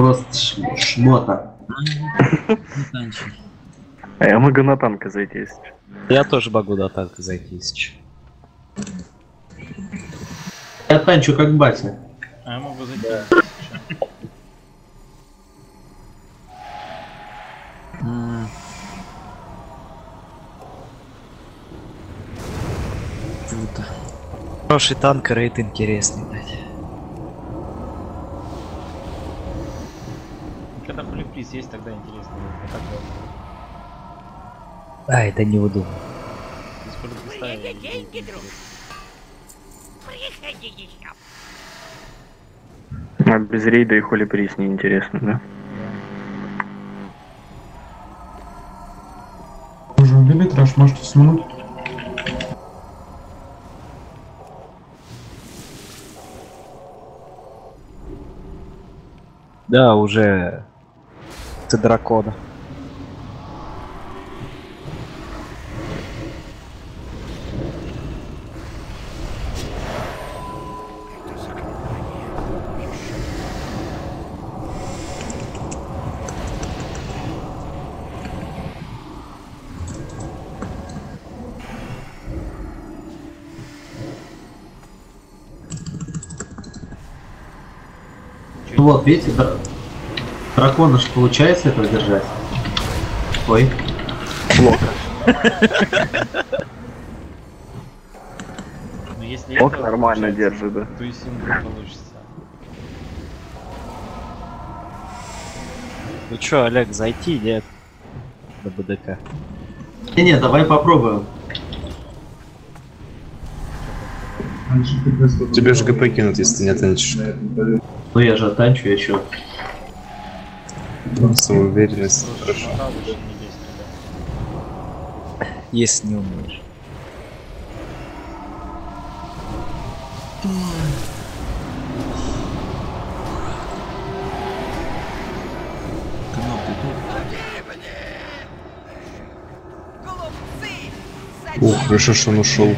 просто шмота. А я могу на танка зайти, если чё. Я тоже могу до танка зайти, если чё. Я танчу как батя. А я могу зайти. М, Круто. Хороший танк, рейд интересный, полиприз есть, тогда интересно. А неудобно. я не деньги, друг. интересно. Приходи еще. А без рейда и холи приз неинтересно, да? Уже убили трэш, можете смануть. Да, уже... Ты дракона. Вот, видите, дра- дракона же получается этого держать. Ой. Но если Ок, это нормально держит, да. То и сингл получится. Ну чё, Олег, зайти, нет? До БДК. Не-не, давай попробуем. Тебе же ГП кинут, если ты не танчишь. Ну я же танчу, я чё. Самоуверенность. Хорошо. Если не умеешь. Ух, хорошо, что он ушел.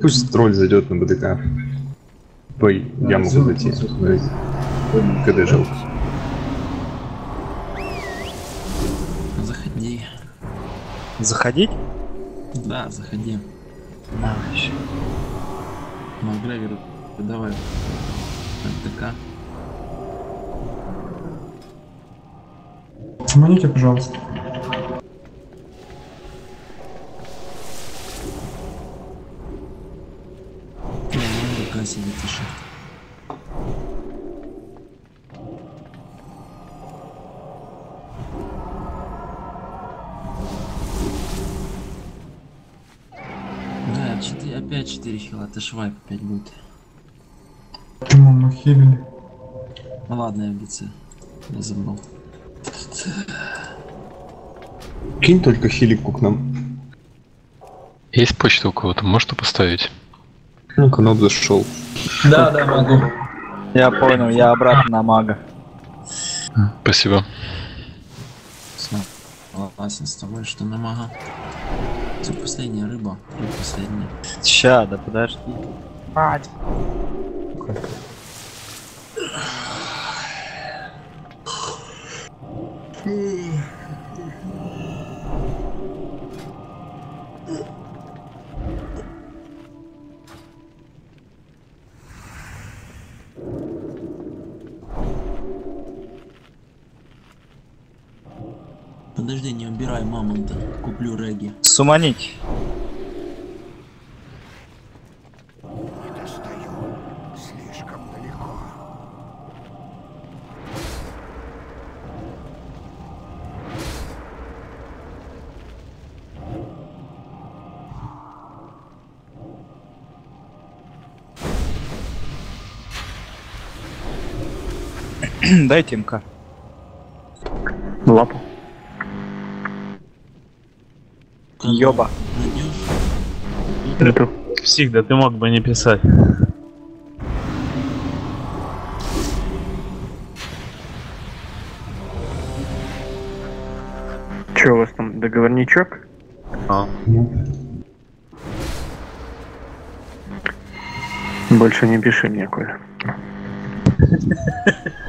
Пусть тролль зайдет на БДК. Ой, я могу зайти. КД жалко. Заходи. Заходить? Да, заходи. На, ещё. Макгрегор, давай. МТК. Сманите, пожалуйста. Еще. Да, четыре- опять 4 хила, это ж вайп опять будет. Почему мы хилили? Ну ладно, я БЦ. Я забыл. Кинь только хилику к нам. Есть почта у кого-то, можете поставить? Ну, канал зашел. Да, да, могу. Я понял, я обратно на мага. Спасибо. Согласен с тобой, что на мага. Это последняя рыба. Рыба последняя. Ща, да подожди. Подожди, не убирай мамонта. Куплю реги. Суманить. Дайте МК. Ёба. Эту. Всегда ты мог бы не писать. Че у вас там, договорничок? Больше не пиши мне, Коля.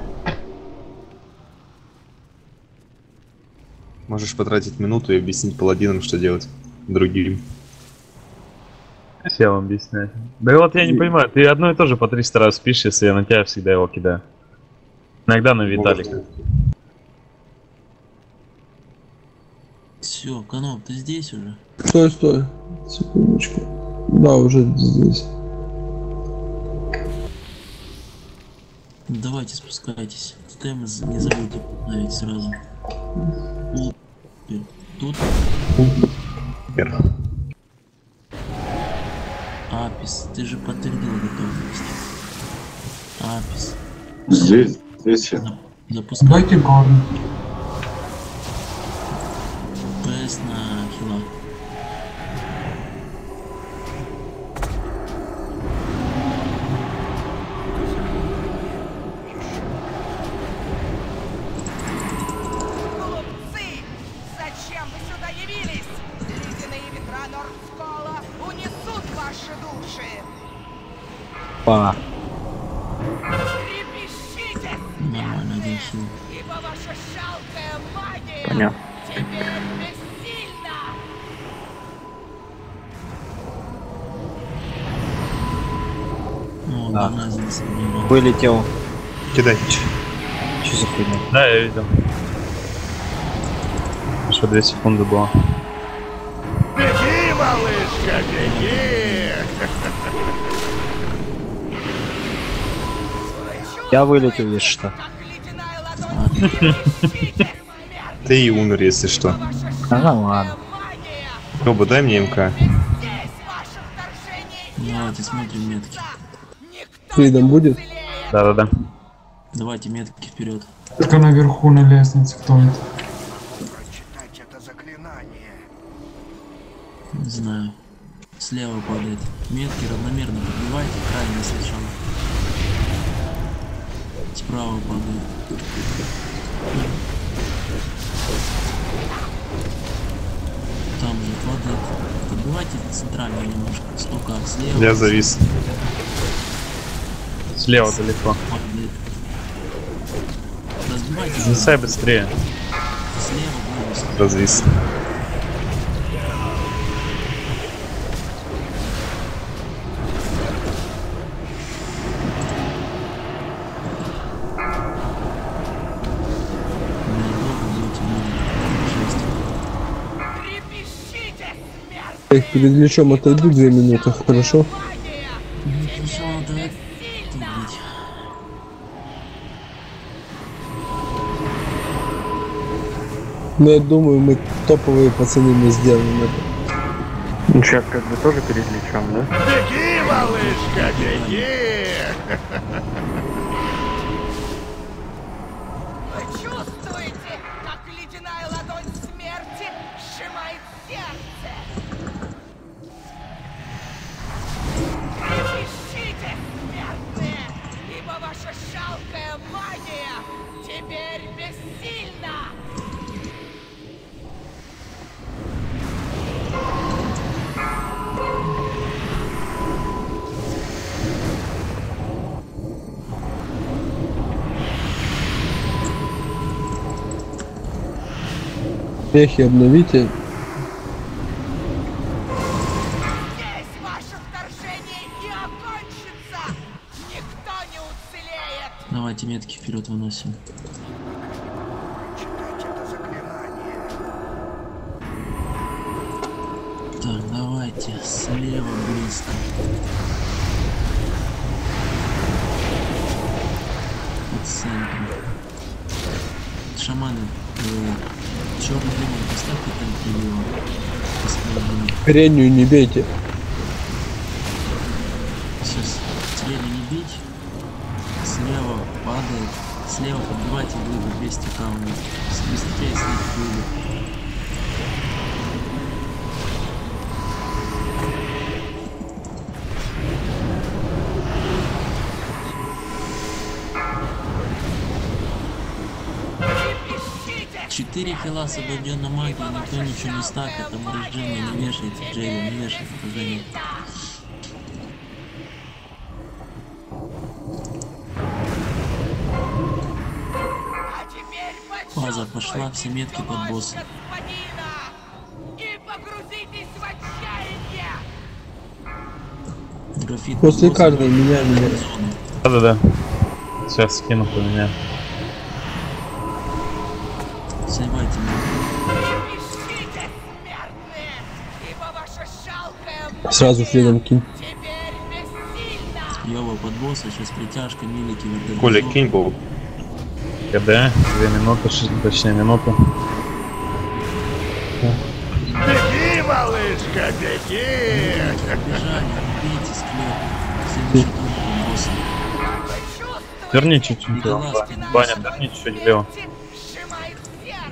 Можешь потратить минуту и объяснить паладинам, что делать. Другим. Я вам объясняю. Да вот я не понимаю, ты одно и то же по 300 раз пишешь, если я на тебя всегда его кидаю. Иногда на Виталика. Все, Каноп, ты здесь уже? Стой, стой. Секундочку. Да, уже здесь. Давайте спускайтесь. Тотемы за- не забудьте поставить сразу. Тут Вверх. Апис, ты же подтвердил готовность. Апис, Здесь, здесь сейчас. запускай Дайте гарн. ПС на Па. Трепещите, Нормально, один хил. ибо ваша жалкая магия Понятно. О, Да. здесь. Вылетел. Кидай. Что за хуйня? Да, я видел. Еще 2 секунды было. Я вылетел, если что. Ты и умер, если что. Ага, ладно. магия! Роба, дай мне МК. Давайте смотрим метки. Фридом будет? Да-да-да. Давайте метки вперед. Только наверху на лестнице кто это? Прочитать это заклинание. Не знаю. Слева падает. Метки равномерно подбивайте. Правильно сначала. Справа падает. Там же падает. Подбивайте центрально немножко. Стука слева. Я завис. Слева далеко. Разбивайте. Зависай быстрее. Слева вывез. Развис. Перед лечом отойду две минуты, хорошо? Но я думаю, мы топовые пацаны мы сделаем это. Ну, сейчас как бы тоже перед лечом, да? Беги, малышка, беги! не уцелеет! Давайте метки вперед выносим. Так, давайте слева близко. Под центром. Шаманы, черный Хренью не бейте. Сейчас цели не бить. Слева падает. Слева подбивайте выйду 200 кауна. Быстрее слить выйду. Четыре хила с обойденной магией, никто ничего не ставит, там рождение не вешайте, Джерри, не вешайте, пожалуйста. Пауза пошла, все метки под босса. После каждой меня меня. Да-да-да. Сейчас скину поменяю. Сразу следом кинь. Йова под босса, сейчас притяжка, милики, вертолет. Коля, кинь был. КД, две минуты, ш- точнее минуту. Беги, малышка, беги! Верни чуть-чуть. Николас, Баня, верни чуть-чуть сердце!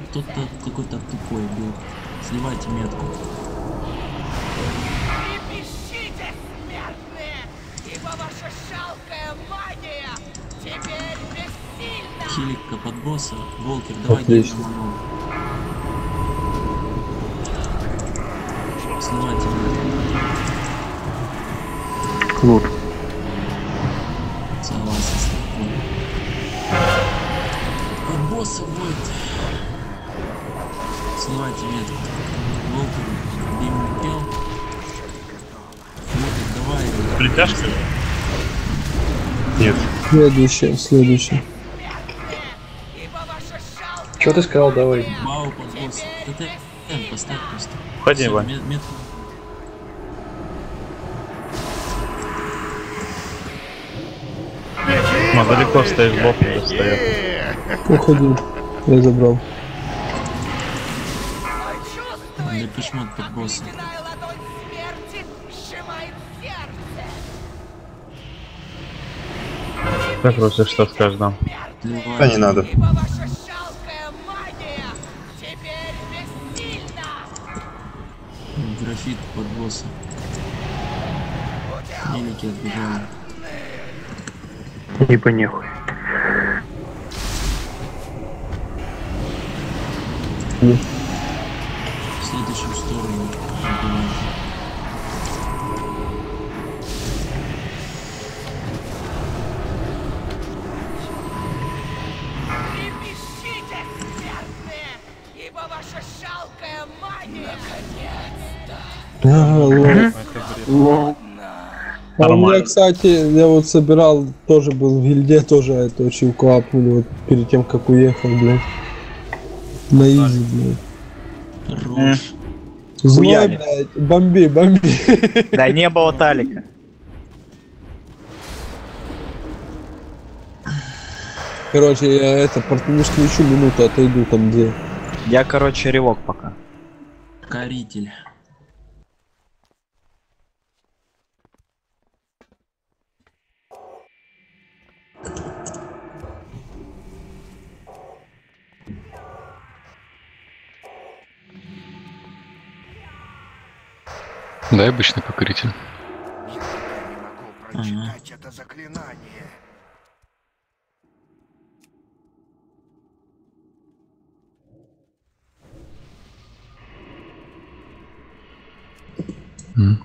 Кто-то какой-то тупой был. Сливайте метку. Хилика под босса. Волкер, давай Отлично. метку. Лут. Согласен с тобой. Под босса будет. Сливайте метку. Волкер, бим не пел. Волкер, давай. Притяжка? Нет. Следующее, следующее. Что ты сказал, давай? Бау под босса. ТТ, М, поставь просто. Входи, Всё, Вань. мет- Ма, далеко стоишь, бог не достает. Уходи. Я забрал. Для кошмар под босса. Так, короче, что скажешь нам? Да не надо. Графит под босса. Мелики отбегали. Не понехуй. В лол. А у меня, Нормально. кстати, я вот собирал, тоже был в гильде, тоже это очень капнули вот перед тем, как уехал, блядь. На изи, блядь. Злой, блядь, бомби, бомби. Да не было талика. Короче, я это, портнешь ключу, минуту отойду там где. Я, короче, ревок пока. Коритель. Дай обычный покоритель. Никогда не могу прочитать это заклинание.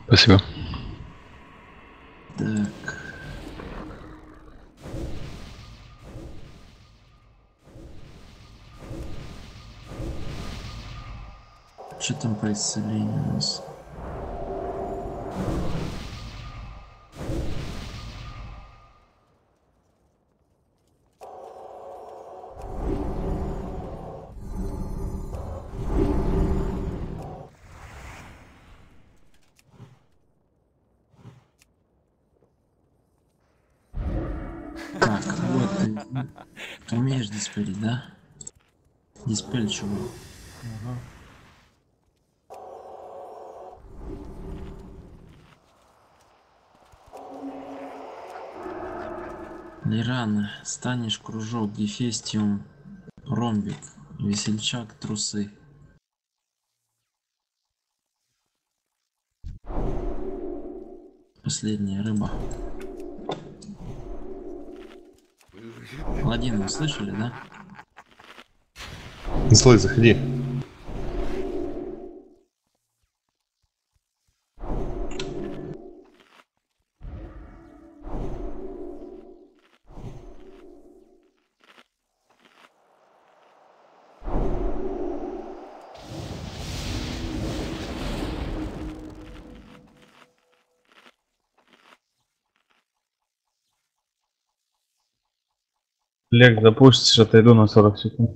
Спасибо. Так. Что там по исцелению у нас? Так, вот ты, ты умеешь диспелить, да? Диспель чего? Лирана, станешь кружок, гефестиум, ромбик, весельчак, трусы. Последняя рыба. Паладин, вы слышали, да? Слой, заходи. Лег, запустишь, отойду на 40 секунд.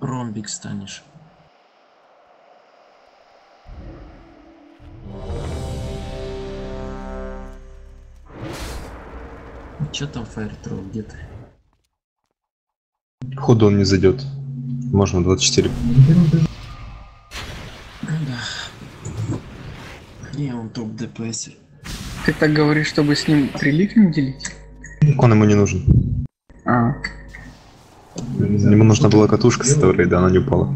Ромбик станешь. Че там фаертрол, где ты? Ходу он не зайдет. Можно 24. Да. Не, он топ ДПСер. Ты так говоришь, чтобы с ним прилив не делить? Он ему не нужен. А. Ему нужна была катушка с этого рейда, она не упала.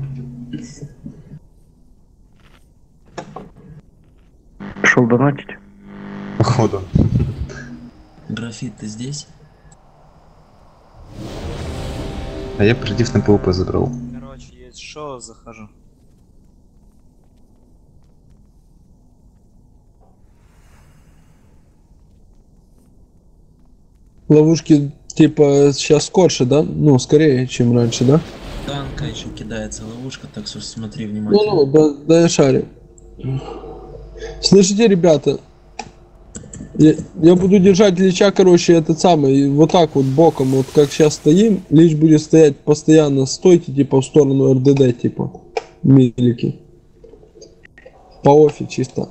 Пошел донатить. Походу. Графит, ты здесь? А я предив на ПВП забрал. Короче, есть шоу, захожу. Ловушки типа сейчас скорше, да? Ну, скорее, чем раньше, да? Танка еще кидается ловушка, так что смотри внимательно. Ну, ну, да, да я шарю. Слышите, ребята? Я, я буду держать Лича, короче, этот самый, вот так вот боком, вот как сейчас стоим, Лич будет стоять постоянно, стойте, типа, в сторону РДД, типа, милики. По офи чисто.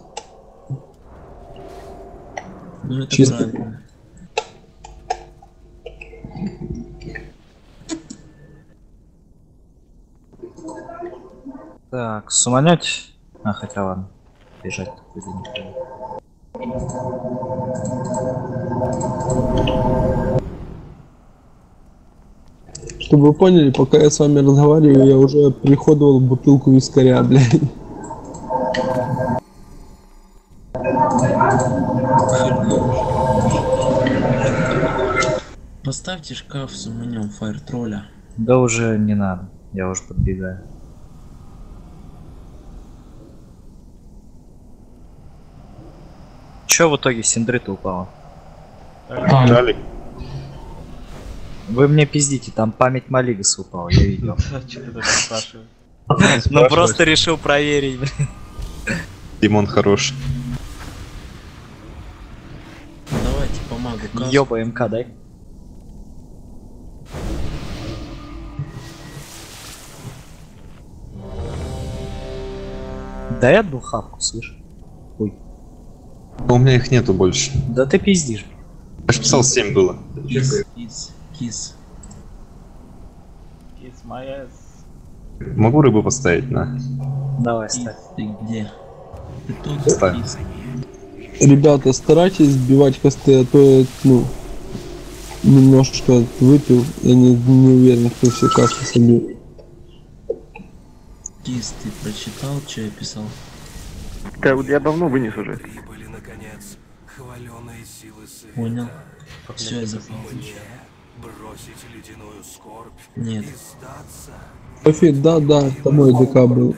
Ну, Чисто. правильно. Так, суманять? А, хотя ладно. Бежать Чтобы вы поняли, пока я с вами разговариваю, я уже приходовал бутылку вискаря, блядь. Поставьте шкаф с умынем фаертролля. Да уже не надо, я уже подбегаю. Чё в итоге Синдры-то упала? Там. Вы мне пиздите, там память Малигаса упала, я видел. Спрашиваешь? Ну просто решил проверить, блин. Димон хорош. Давайте помогу. Ёба МК дай. Дай одну хавку, слышь. Ой. А у меня их нету больше. Да ты пиздишь. Я ж писал 7 было. Кис, кис, кис. Ass. Могу рыбу поставить на. Давай, Кис, ставь. ты где? Ты тут, Ставь. кис. Ребята, старайтесь сбивать косты, а то я, ну, немножечко выпил, я не, не уверен, кто все касты собил. Кис, ты прочитал, что я писал? Да, вот я давно вынес уже. Прибыли, наконец, хваленые силы света. Понял? Все, я запал. Бросить ледяную скорбь Нет. и сдаться. Офи, да, да, это мой ДК был.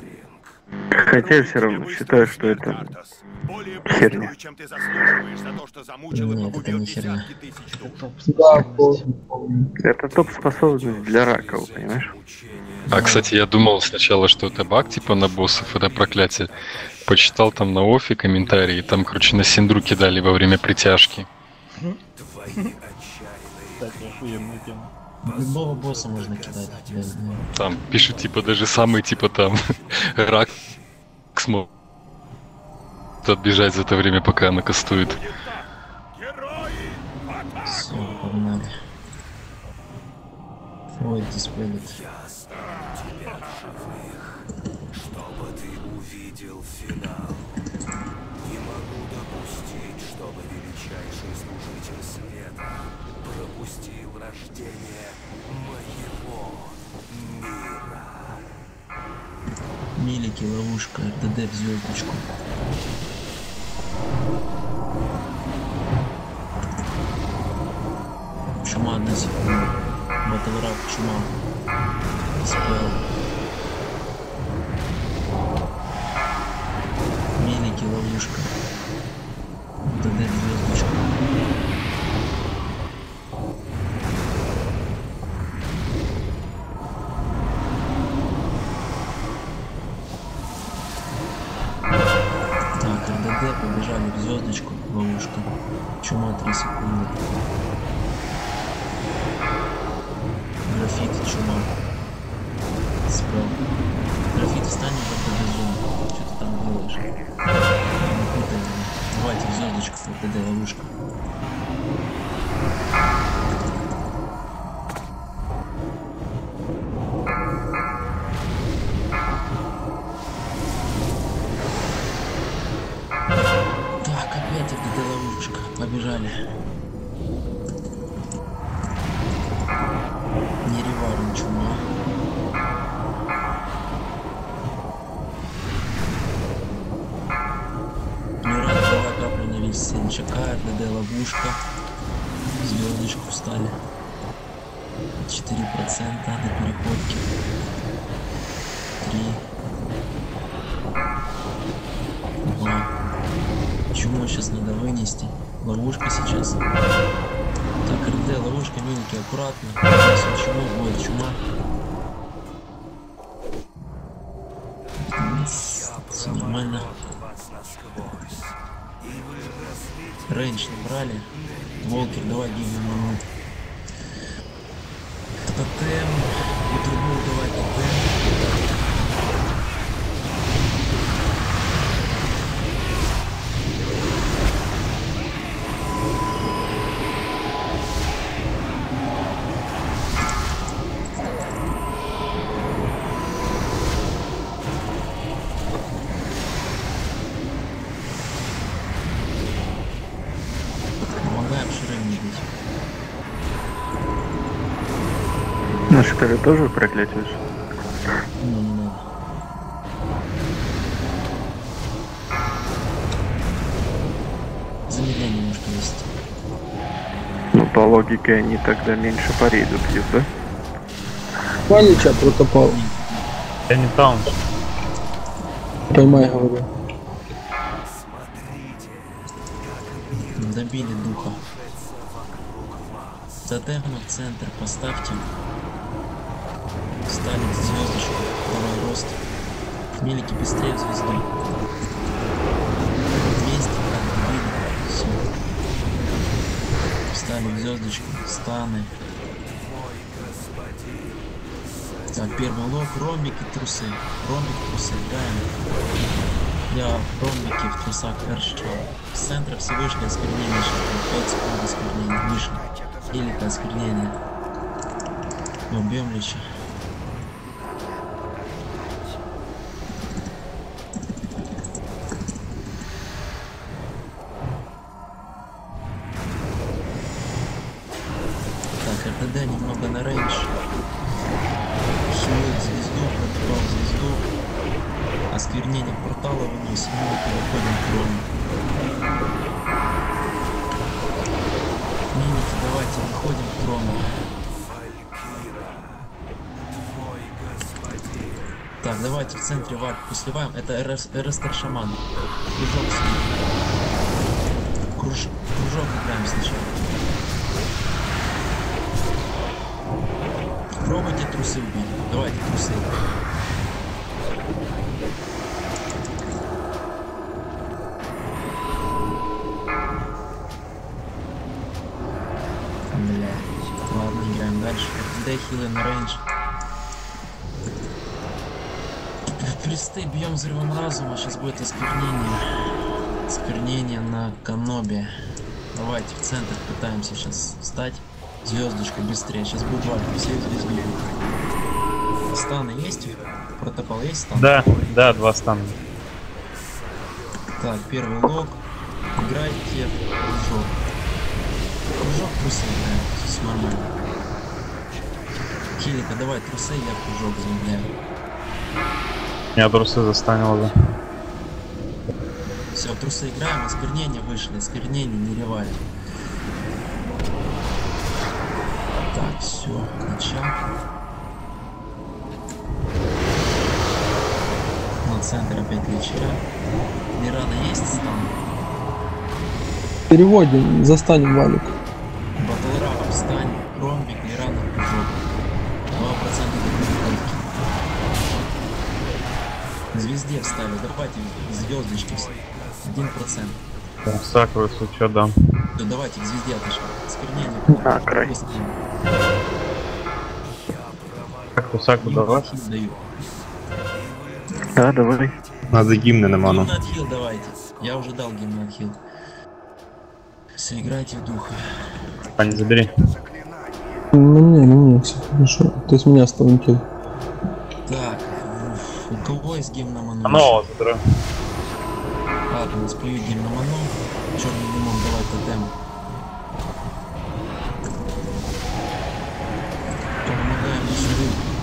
Хотя я все равно считаю, что это херня. чем ты заслуживаешь за то, что замучил и Нет, это погубил не херня. Это топ-способность для раков, понимаешь? А, кстати, я думал сначала, что это баг типа на боссов, это проклятие. Почитал там на офи комментарии, там, короче, на синдру кидали во время притяжки. Охуенная тема. Любого босса можно кидать. Там пишут, типа, даже самый, типа, там, рак смог отбежать за это время, пока она кастует. Все, погнали. Ой. Чтобы Милики, ловушка, РДД в звездочку. Чума на секунду. Батлрап, чума. Спел. Милики, ловушка. На весь Сенчака, РДД ловушка. Звездочку встали. 4% до переходки. 3. 2. Чуму сейчас надо вынести. Ловушка сейчас. Так, РД, ловушка, миленький, аккуратно. Если чума будет, чума. На шкале тоже проклятие. Замедление немножко есть. Ну, по логике они тогда меньше по рейду бьют, да? Панича протопал. Я не таун. Поймай, говорю. Добили духа. Тотемно в центр поставьте. Ставим звездочку. Второй рост. Милики быстрее в звезду. 200 так, добили. Все. Ставим звездочку. Станы. Так, первый лог, ромбики, трусы. Ромбик, трусы, играем. Я в ромбике в трусах Эршчал. С центра Всевышнее осквернение сейчас. 5 секунд осквернения. Вышли. Или осквернение. Убьем лича. Сливаем. Это РС, шаман. Кружок слив. Круж, кружок играем сначала. Пробуйте трусы убить. Давайте трусы. Бля. Ладно, играем дальше. Д хилы на рейндж. Присты бьем взрывом разума. Сейчас будет осквернение. Осквернение на канобе. Давайте в центр пытаемся сейчас встать. Звездочку быстрее. Сейчас будет валька. Все в звезду. Станы есть? Протокол есть стан? Да, да, два стана. Так, первый лог. Играйте кружок. Кружок трусы играем. Все нормально. Килика, давай трусы, я кружок замедляю. Я трусы застанил уже. Все, трусы играем, осквернение вышли, осквернение не ревали. Так, все, начал. На центр опять лечера. Лирана есть стан? Переводим, застанем валик. Батлрап, встань, Звезде встали, давайте звездочки. Один процент. Сакру, что дам. Да давайте к звезде отошли. Сквернение. На край. Сакру, Сакру, давай. Хил даю. Да, давай. Надо гимны на ману. Гимн от хил давайте. Я уже дал гимн от хил. Все, играйте в духа. Пани, забери. Ну не, ну не, все хорошо. То есть меня стаунтил. Так, уф, у кого есть гимн на ману? Оно, забираю. Ладно, спою гимн на ману. Черный лимон, давай тотем. Помогаем Мишеру.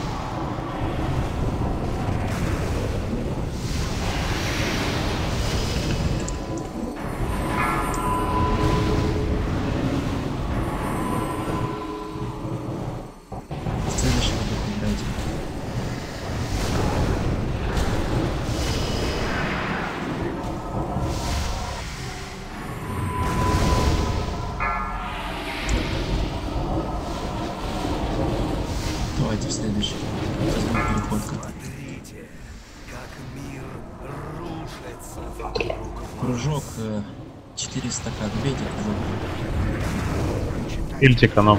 Ильтик, оно.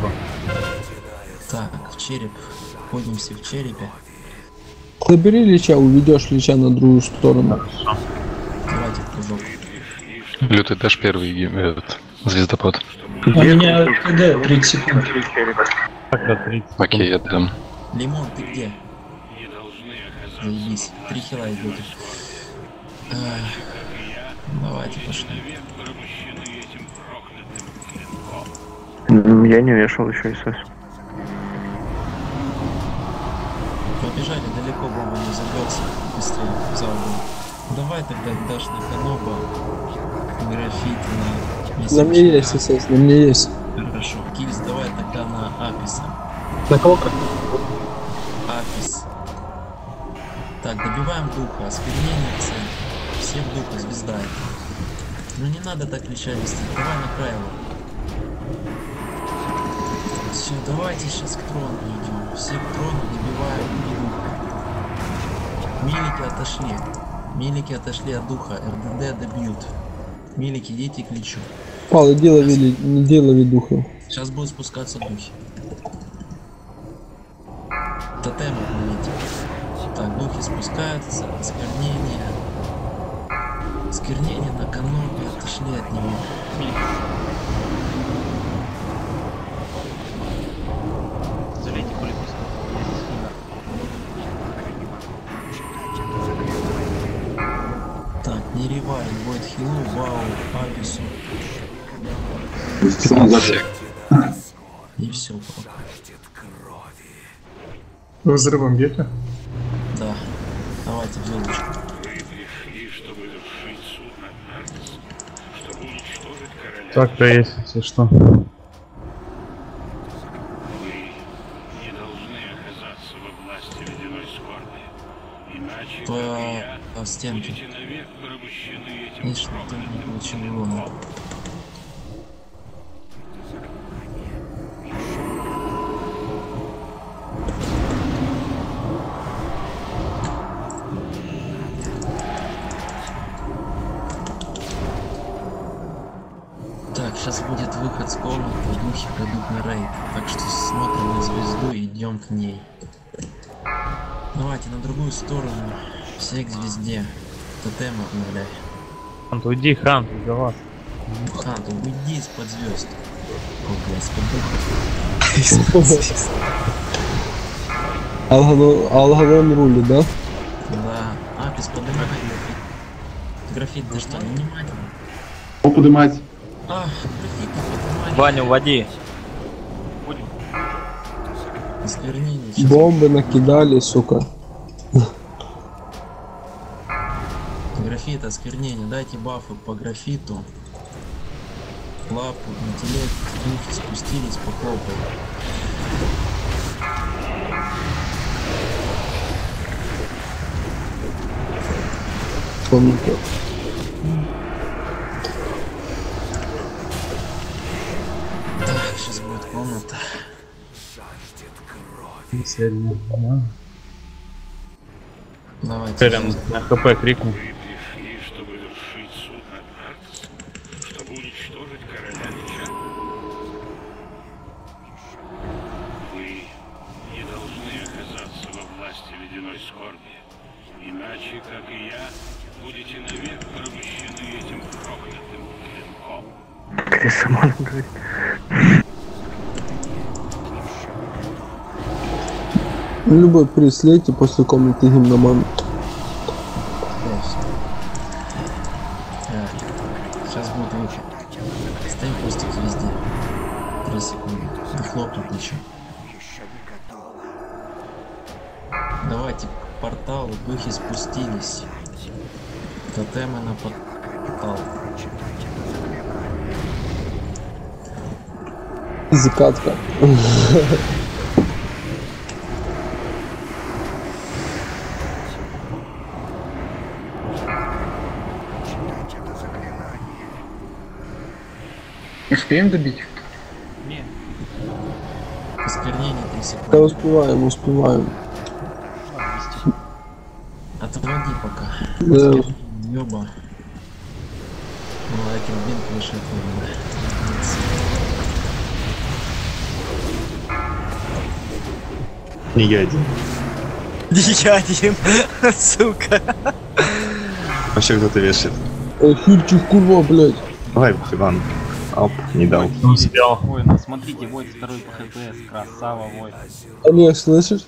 Так, в череп. Ходим все в черепе. Забери Лича, уведешь Лича на другую сторону. Давайте в кружок. Лютый дашь первый этот, звездопад. У меня КД 30 секунд. 30. Окей, я дам. Лимон, ты где? Заебись. Три хила. Эх, Давайте пошли. Я не вешал еще СС. Побежали далеко, бомба не взорвется. Быстрее, за угол. Давай тогда дашь на Каноба, графит на... На мне есть СС, на мне есть. Хорошо. Кильс, давай тогда на Аписа. На кого как? Апис. Так, добиваем духа. Осквернение цель. Все в духа, звезда. Ну не надо так кричать. Давай на Крайло. Все, давайте сейчас к трону идем. Все к трону добиваем духа. Милики отошли. Милики отошли от духа. РДД добьют. Милики, идите к личу. Пал, иди лови, ли- иди лови духа. Сейчас будут спускаться духи. Тотем отмените. Так, духи спускаются. Сквернение. Сквернение на канопе. Отошли от него. Залейте хилу, вау, апису. И все. Вы взрывом бьете? Да. Давайте в звездочку. Сакра есть, если что. По, по стенке. Сейчас будет выход с комнаты, духи пойдут на рейд. Так что смотрим на звезду и идем к ней. Давайте на другую сторону. Все к звезде. Тотем обновляй. Хант, уйди, Хант, давай. Хант, уйди из-под звезд. О, блядь, из-под духа. Алгадон, Алгадон рулит, да? Да. Апис, поднимай графит. Графит, ты что, не внимательно? О, подымать. А. Ваню, води. Бомбы накидали, сука. Графит, осквернение. Дайте бафы по графиту. Лапу, интеллект, духи спустились, похлопали. Комната. Давайте. Прям на хп крикну. Любой приз слейте после комнаты гимноман. Сейчас будет выход. Ставим постик везде. Три секунды. И хлопнут еще. Давайте к порталу, духи спустились. Тотемы на портал. Закатка. Успеем добить? Осквернение 3 Да секунды. успеваем, успеваем. Отводи пока. Да. Ёба. Ну, Лайкер бинт выше этого. Не я один. Я один, сука. Вообще кто-то вешает. Эй, Хильчик, курва, блядь. Давай, Иван. Оп, не дал. Не успел. Ой, ну смотрите, Войд второй по ХПС, красава, Войд. Олег, слышишь?